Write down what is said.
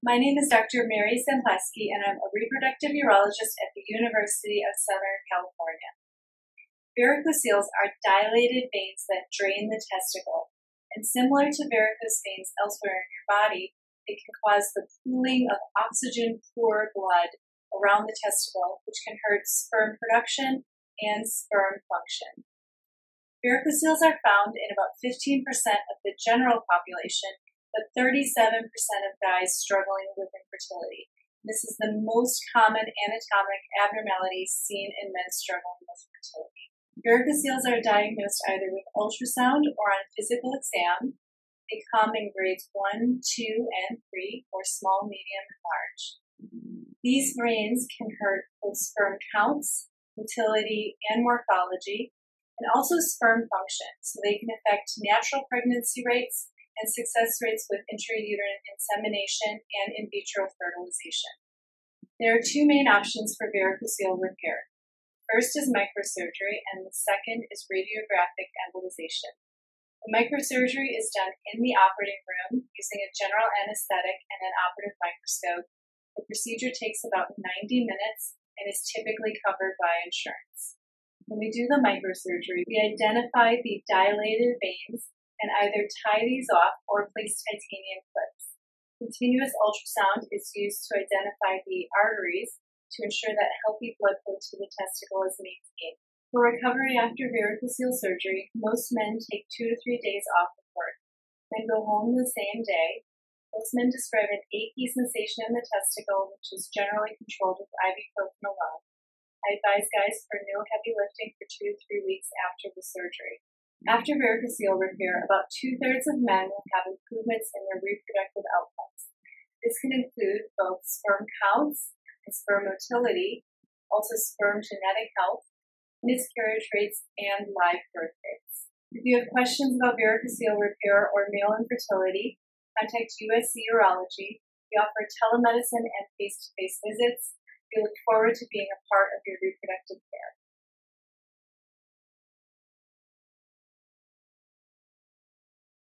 My name is Dr. Mary Samplaski, and I'm a reproductive urologist at the University of Southern California. Varicocele are dilated veins that drain the testicle, and similar to varicose veins elsewhere in your body, it can cause the pooling of oxygen poor blood around the testicle, which can hurt sperm production and sperm function. Varicoceles are found in about 15% of the general population but 37% of guys struggling with infertility. This is the most common anatomic abnormality seen in men struggling with fertility. Varicoceles are diagnosed either with ultrasound or on physical exam. They come in grades 1, 2, and 3, or small, medium, and large. These veins can hurt both sperm counts, motility, and morphology, and also sperm function. So they can affect natural pregnancy rates and success rates with intrauterine insemination and in vitro fertilization. There are two main options for varicocele repair. First is microsurgery, and the second is radiographic embolization. The microsurgery is done in the operating room using a general anesthetic and an operative microscope. The procedure takes about 90 minutes and is typically covered by insurance. When we do the microsurgery, we identify the dilated veins and either tie these off or place titanium clips. Continuous ultrasound is used to identify the arteries to ensure that healthy blood flow to the testicle is maintained. For recovery after varicocele surgery, most men take two to three days off of work, then go home the same day. Most men describe an achy sensation in the testicle, which is generally controlled with ibuprofen alone. I advise guys for no heavy lifting for two to three weeks after the surgery. After varicocele repair, about two thirds of men will have improvements in their reproductive outcomes. This can include both sperm counts and sperm motility, also sperm genetic health, miscarriage rates, and live birth rates. If you have questions about varicocele repair or male infertility, contact USC Urology. We offer telemedicine and face to face visits. We look forward to being a part of your reproductive.